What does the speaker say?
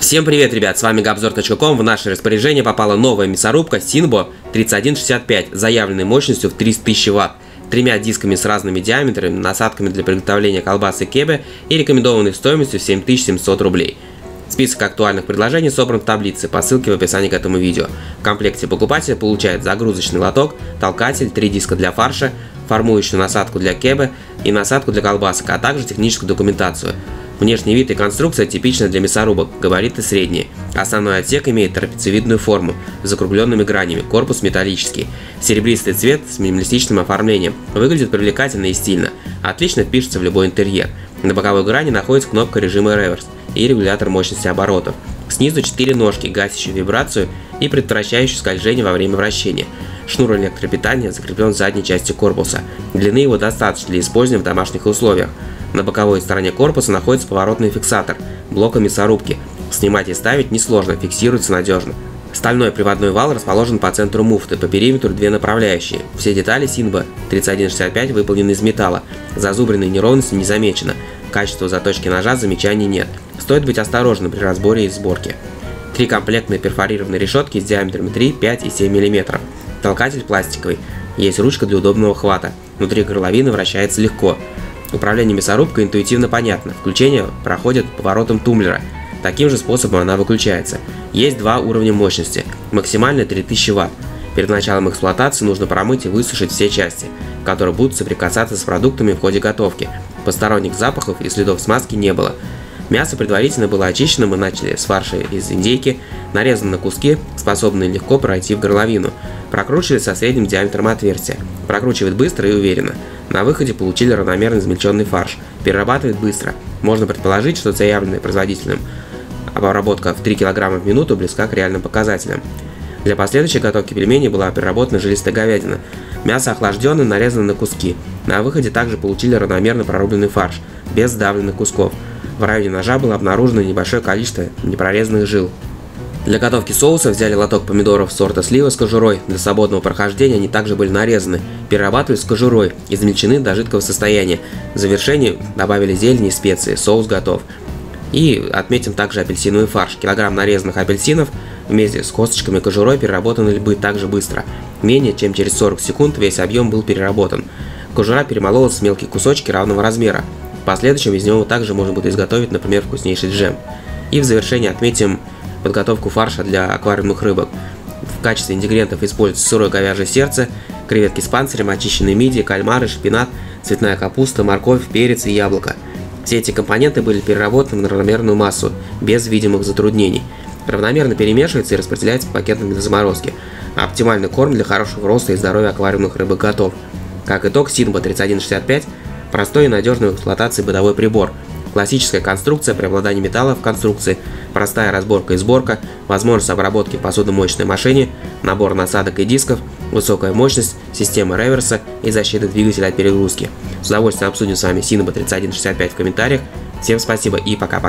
Всем привет, ребят, с вами Gabzor.com. В наше распоряжение попала новая мясорубка Sinbo 3165 с заявленной мощностью в 300 тысяч Вт, тремя дисками с разными диаметрами, насадками для приготовления колбасы кебе и рекомендованной стоимостью 7700 рублей. Список актуальных предложений собран в таблице по ссылке в описании к этому видео. В комплекте покупатель получает загрузочный лоток, толкатель, три диска для фарша, формующую насадку для кебе и насадку для колбасок, а также техническую документацию. Внешний вид и конструкция типичны для мясорубок, габариты средние. Основной отсек имеет трапециевидную форму с закругленными гранями, корпус металлический. Серебристый цвет с минималистичным оформлением. Выглядит привлекательно и стильно. Отлично впишется в любой интерьер. На боковой грани находится кнопка режима реверс и регулятор мощности оборотов. Снизу 4 ножки, гасящие вибрацию и предотвращающие скольжение во время вращения. Шнур электропитания закреплен в задней части корпуса. Длины его достаточно для использования в домашних условиях. На боковой стороне корпуса находится поворотный фиксатор блока мясорубки. Снимать и ставить несложно, фиксируется надежно. Стальной приводной вал расположен по центру муфты, по периметру две направляющие. Все детали Синба 3165 выполнены из металла. Зазубренной неровности не замечено. Качество заточки ножа замечаний нет. Стоит быть осторожным при разборе и сборке. Три комплектные перфорированные решетки с диаметрами 3, 5 и 7 мм. Толкатель пластиковый. Есть ручка для удобного хвата. Внутри горловины вращается легко. Управление мясорубкой интуитивно понятно. Включение проходит поворотом тумблера. Таким же способом она выключается. Есть два уровня мощности. Максимально 3000 Вт. Перед началом эксплуатации нужно промыть и высушить все части, которые будут соприкасаться с продуктами в ходе готовки. Посторонних запахов и следов смазки не было. Мясо предварительно было очищено, мы начали с фарша из индейки, нарезано на куски, способные легко пройти в горловину. Прокручивали со средним диаметром отверстия. Прокручивает быстро и уверенно. На выходе получили равномерно измельченный фарш. Перерабатывает быстро. Можно предположить, что заявленная производителем обработка в 3 кг в минуту близка к реальным показателям. Для последующей готовки пельменей была переработана жилистая говядина. Мясо охлажденное, нарезано на куски. На выходе также получили равномерно прорубленный фарш, без сдавленных кусков. В районе ножа было обнаружено небольшое количество непрорезанных жил. Для готовки соуса взяли лоток помидоров сорта слива с кожурой. Для свободного прохождения они также были нарезаны. Перерабатывали с кожурой, измельчены до жидкого состояния. В завершении добавили зелень и специи. Соус готов. И отметим также апельсиновый фарш. Килограмм нарезанных апельсинов вместе с косточками и кожурой переработаны бы также быстро. Менее чем через 40 секунд весь объем был переработан. Кожура перемололась в мелкие кусочки равного размера. В последующем из него также можно будет изготовить, например, вкуснейший джем. И в завершение отметим подготовку фарша для аквариумных рыбок. В качестве ингредиентов используется сырое говяжье сердце, креветки с панцирем, очищенные мидии, кальмары, шпинат, цветная капуста, морковь, перец и яблоко. Все эти компоненты были переработаны на равномерную массу, без видимых затруднений. Равномерно перемешивается и распределяется по пакетам для заморозки. Оптимальный корм для хорошего роста и здоровья аквариумных рыбок готов. Как итог, Синба 3165 – простой и надежный в эксплуатации бытовой прибор – Классическая конструкция, преобладание металла в конструкции, простая разборка и сборка, возможность обработки посудомоечной машине, набор насадок и дисков, высокая мощность, система реверса и защита двигателя от перегрузки. С удовольствием обсудим с вами Синоба 3165 в комментариях. Всем спасибо и пока-пока.